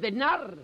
de Nar.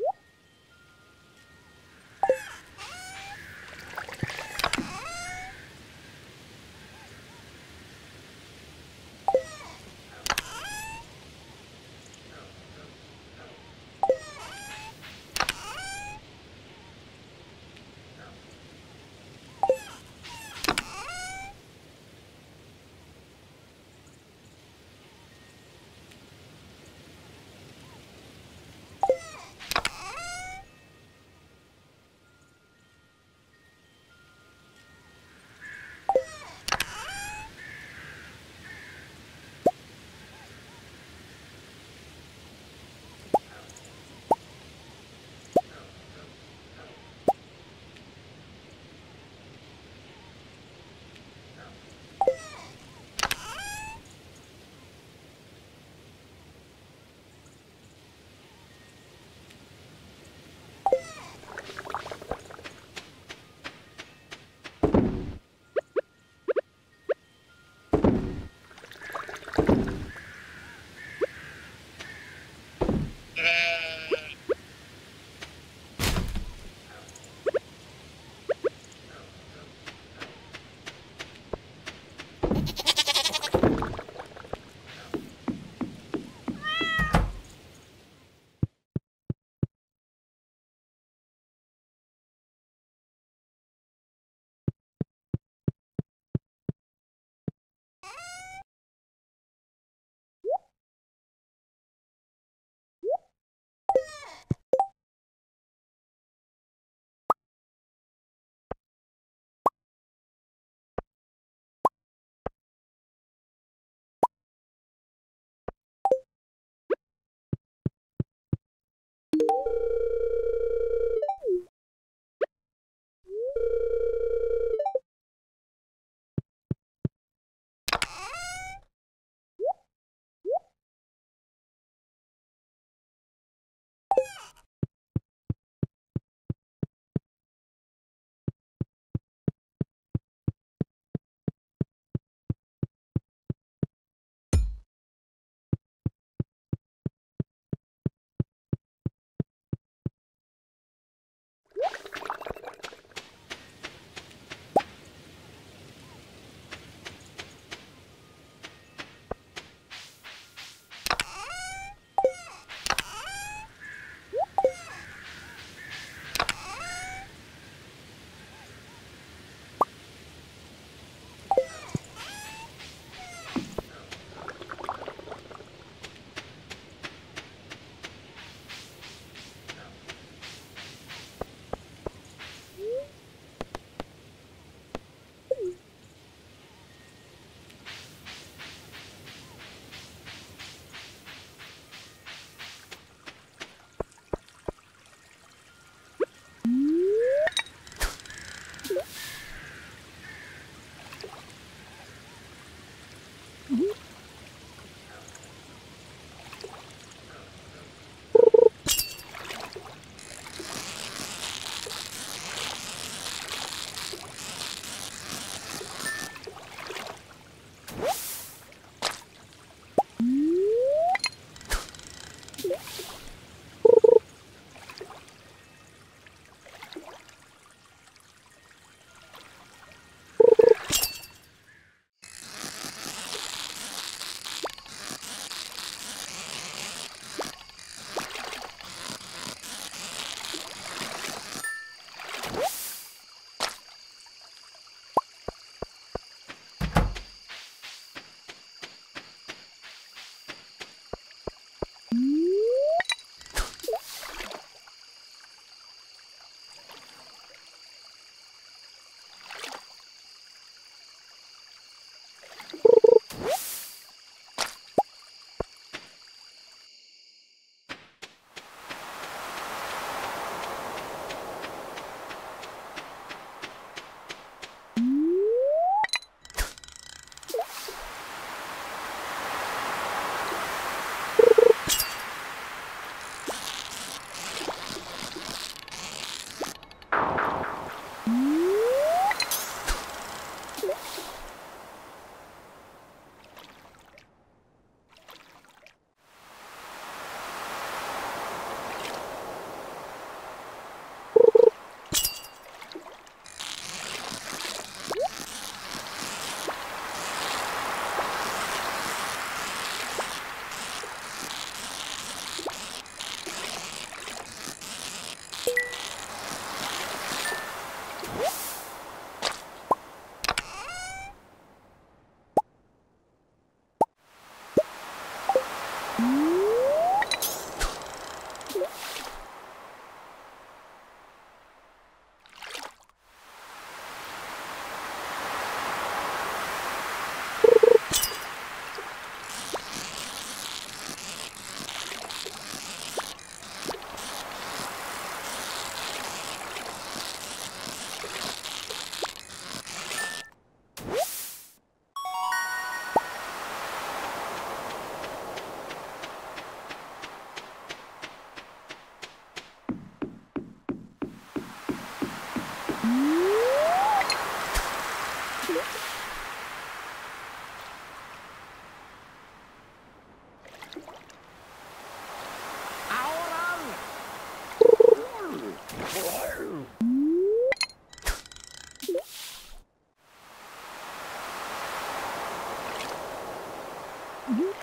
you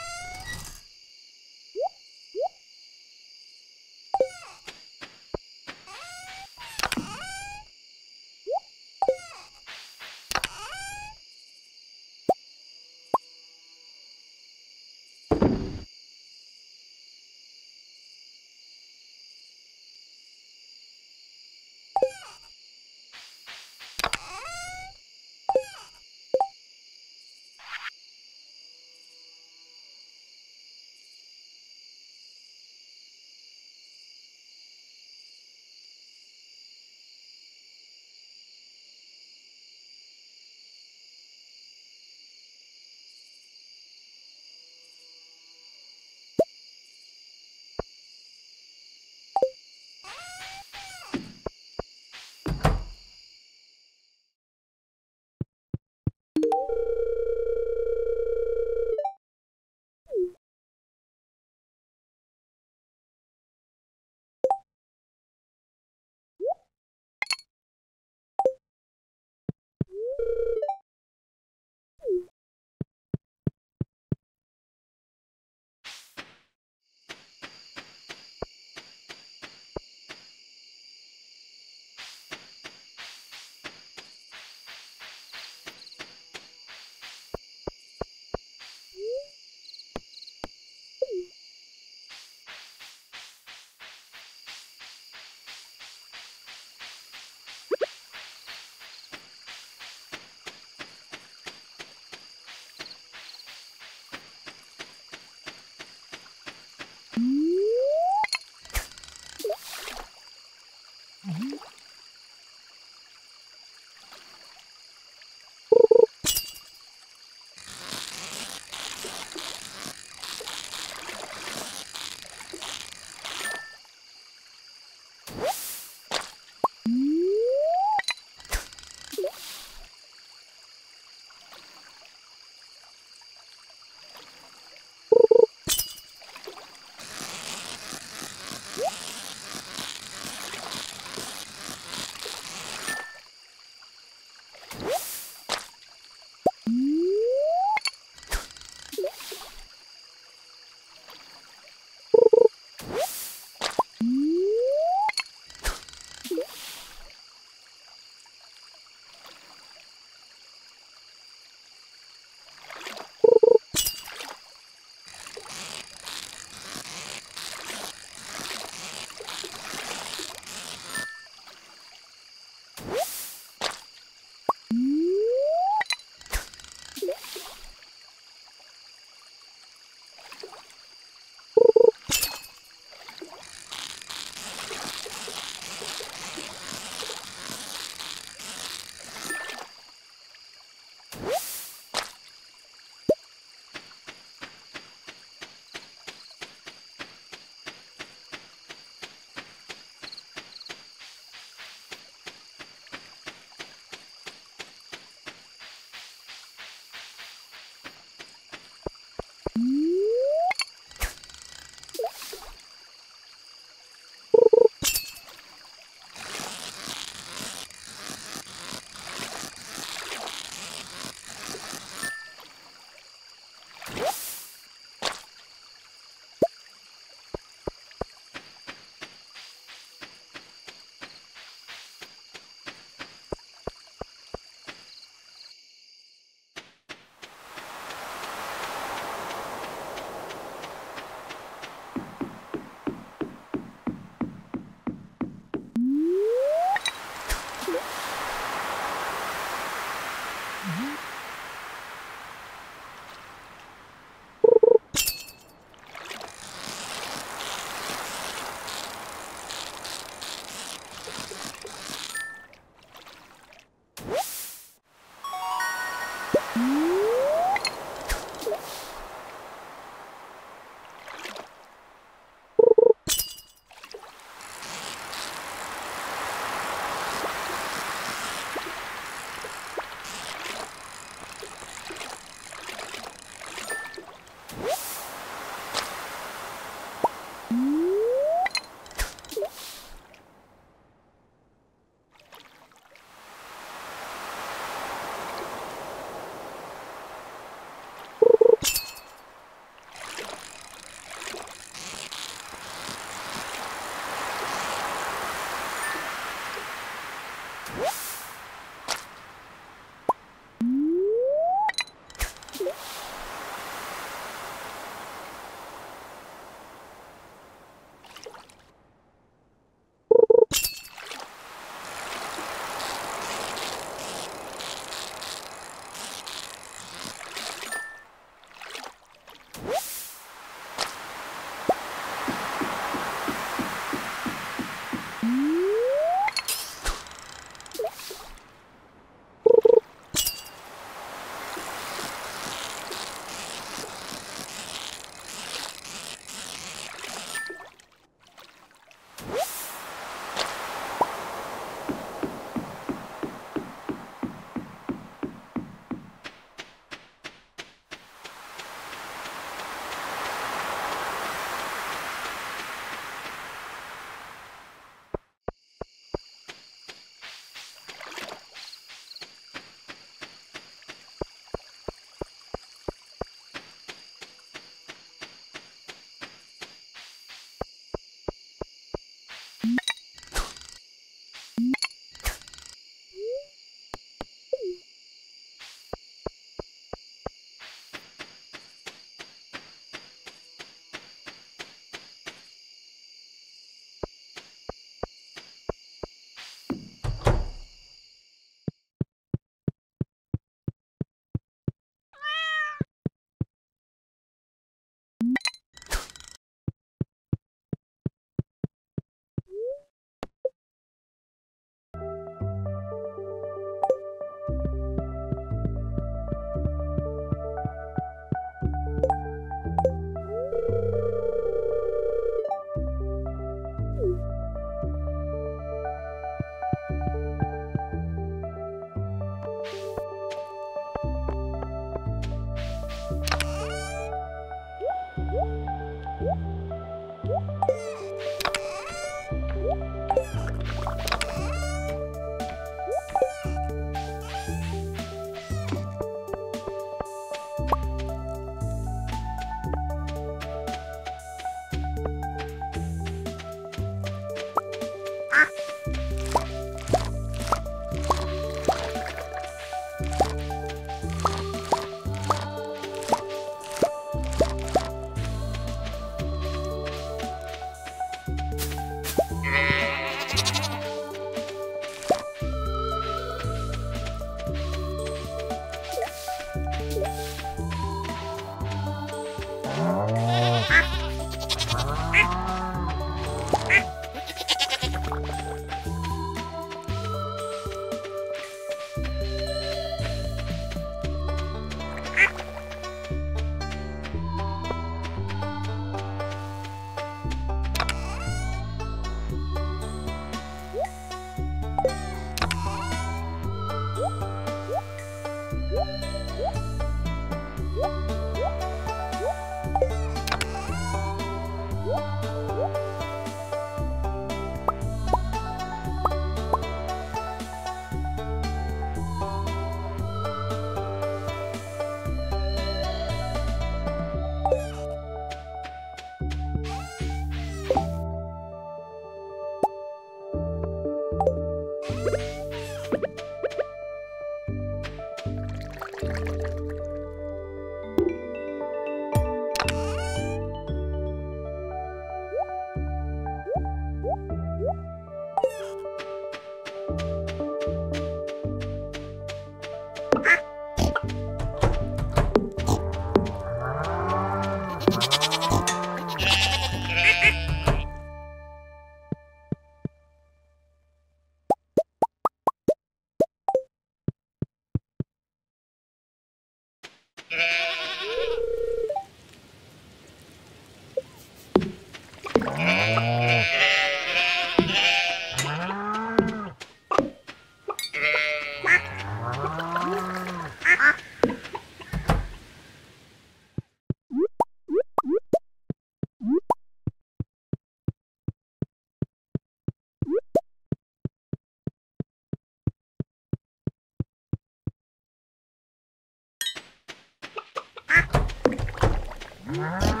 Wow.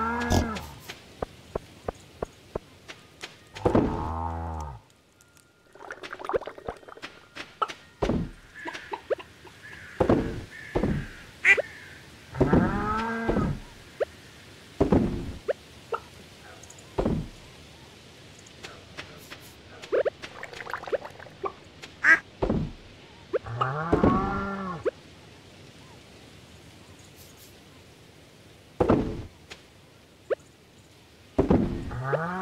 아.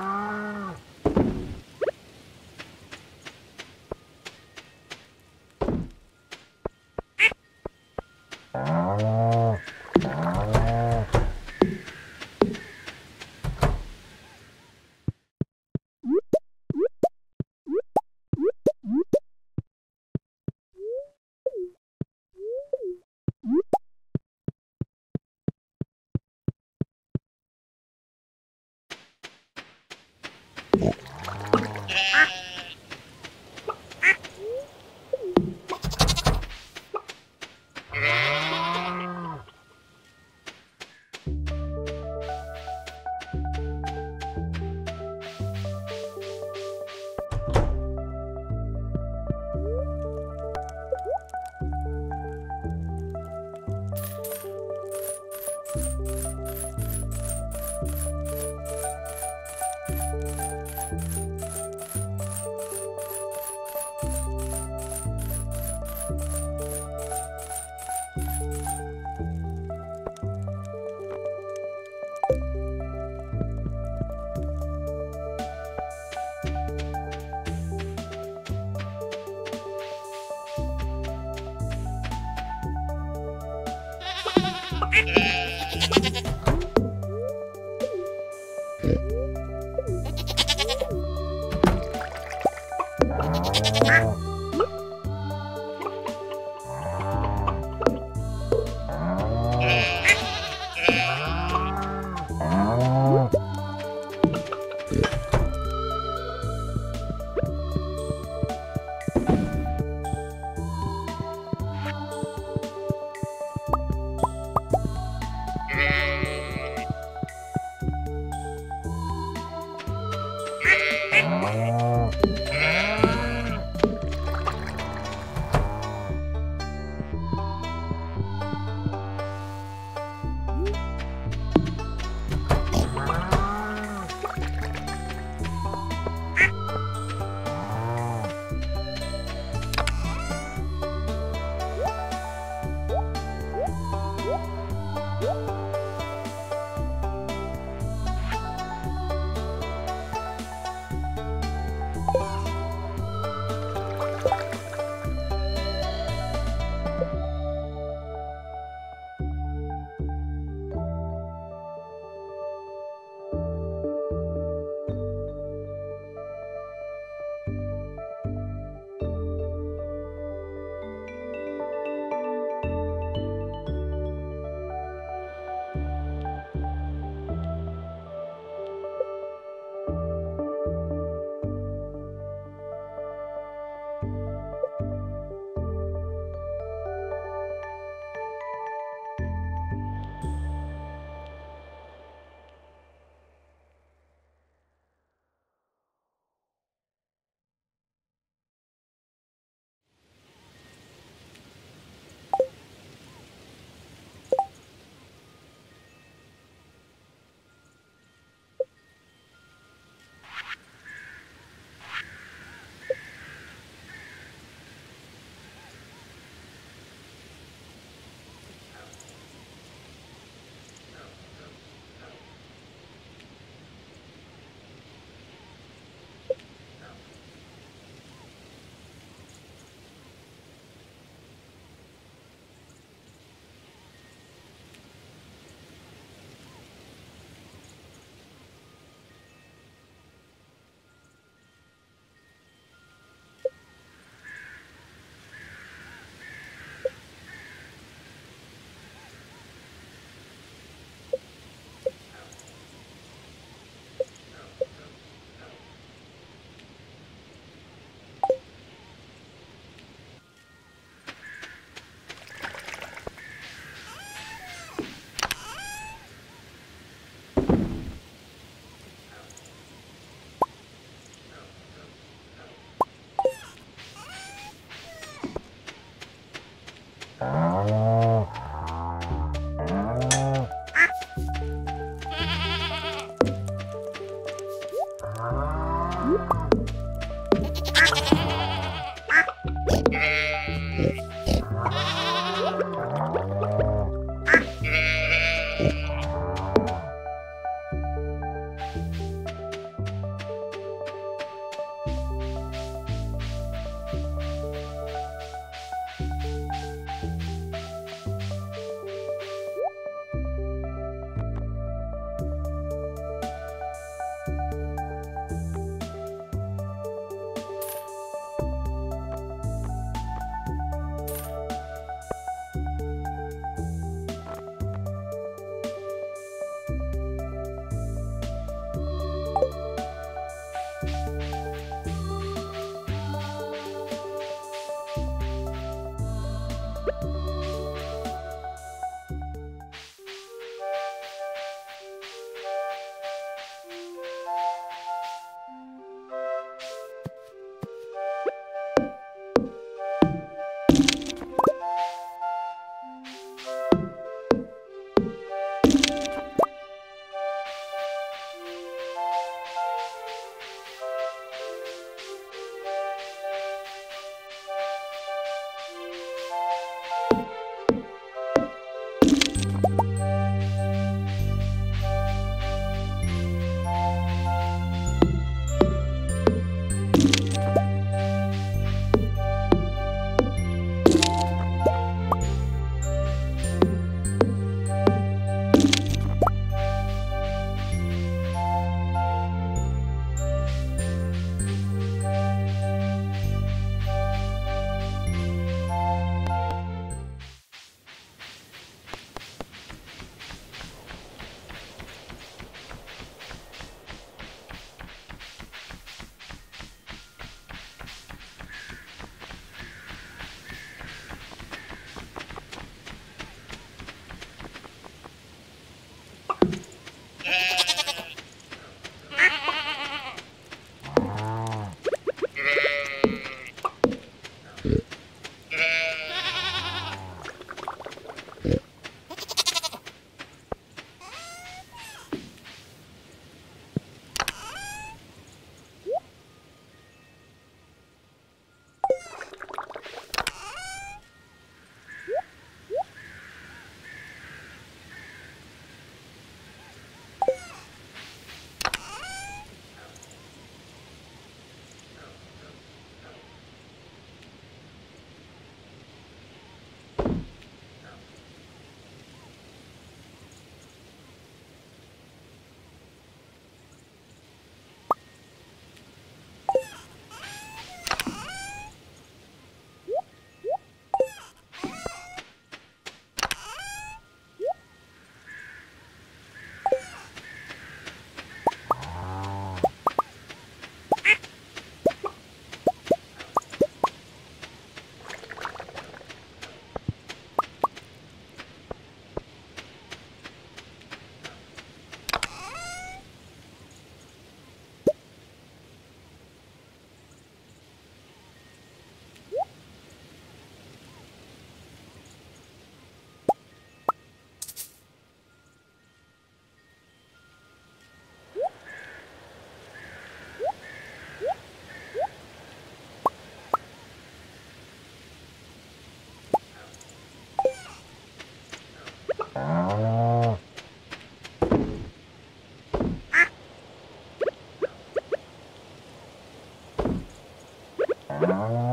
Oh.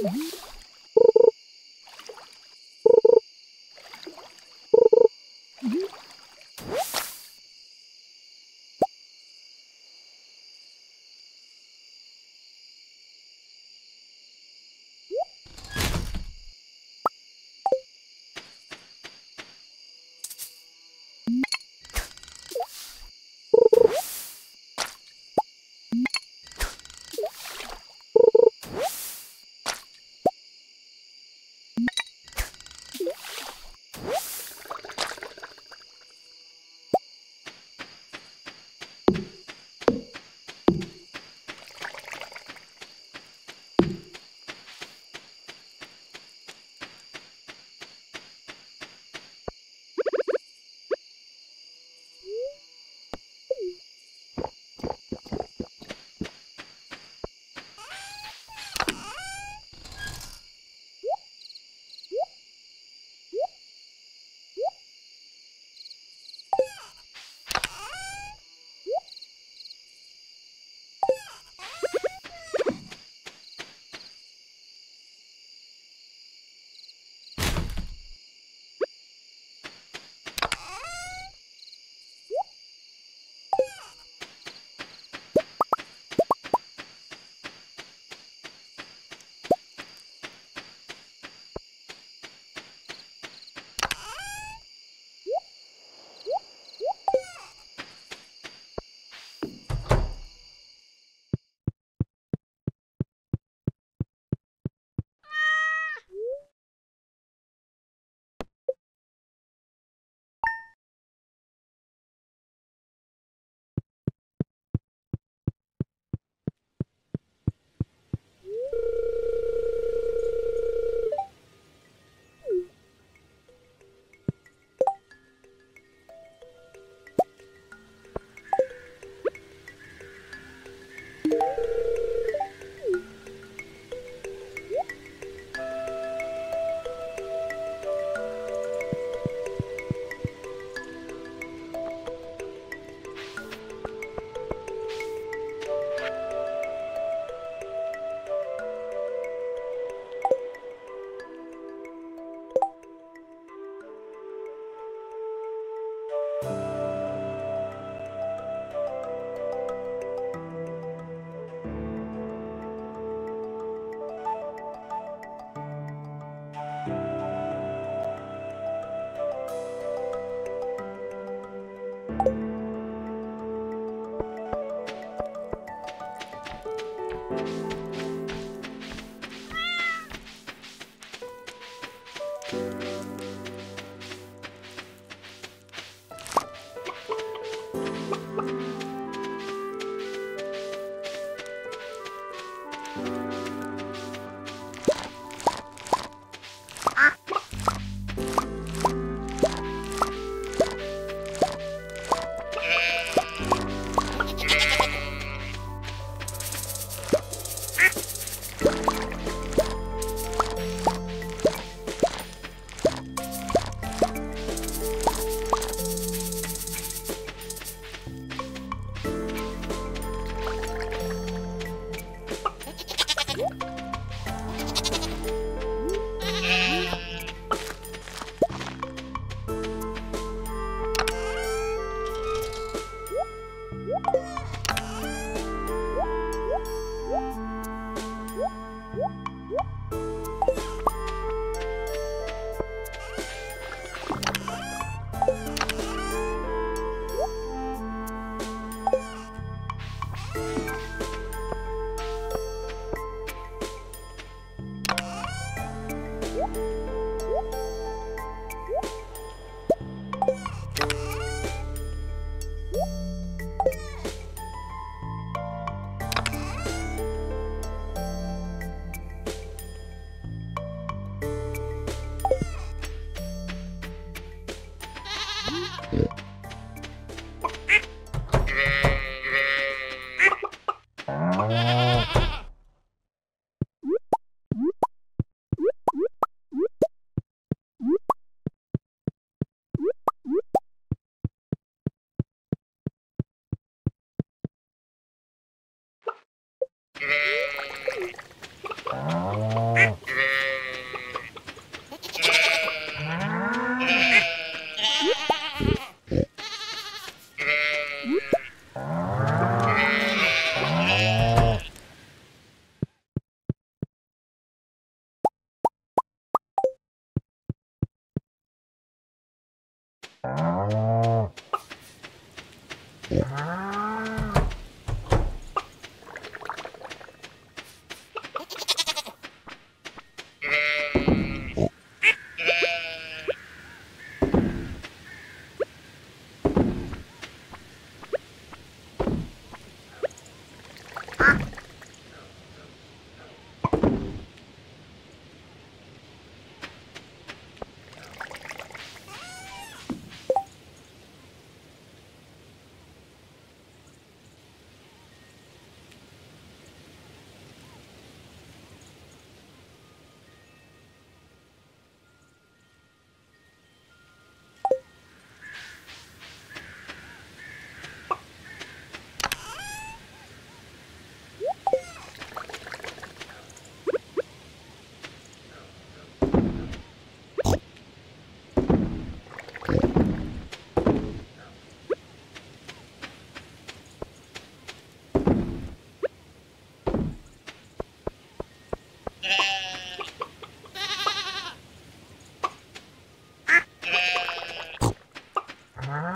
Mm-hmm.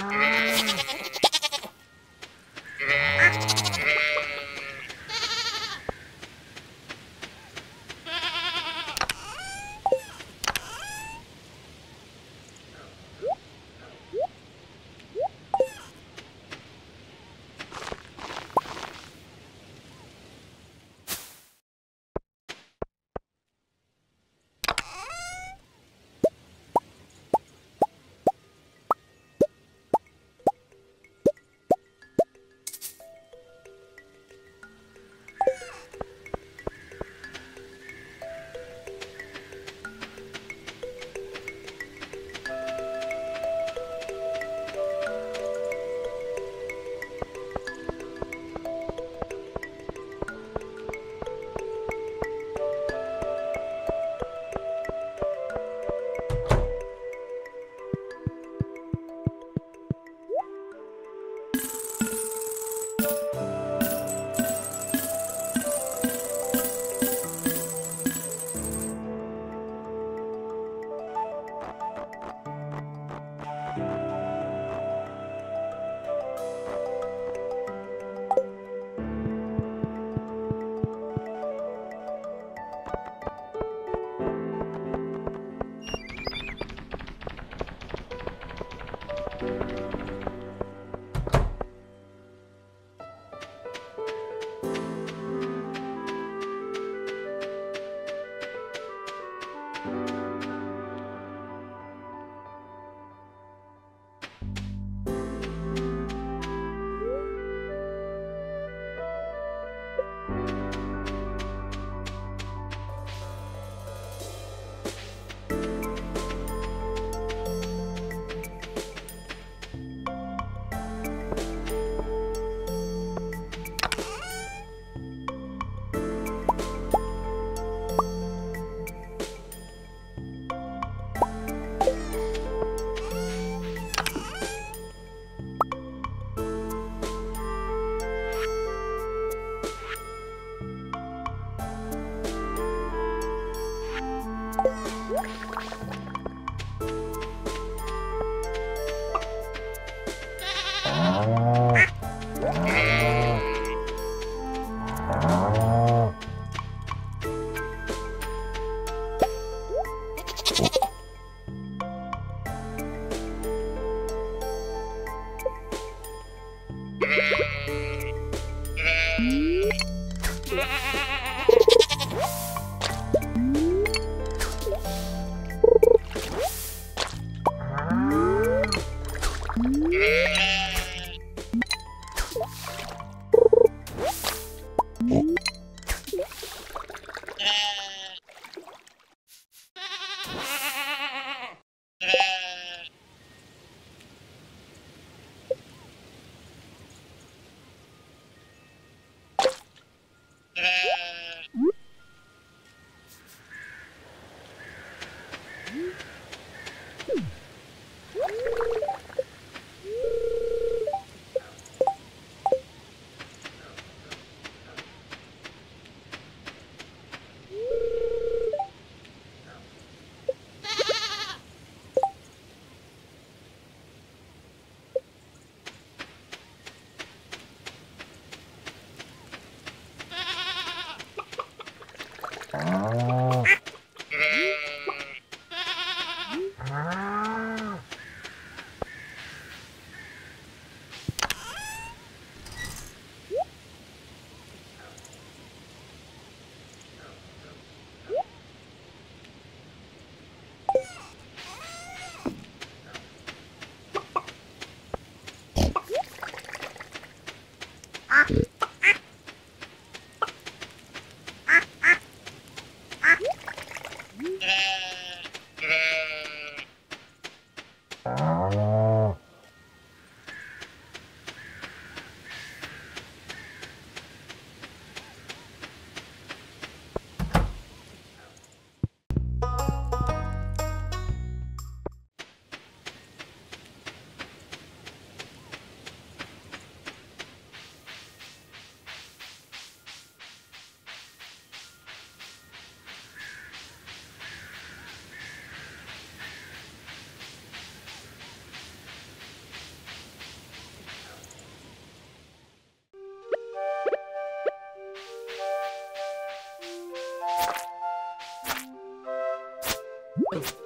Yeah. Wait.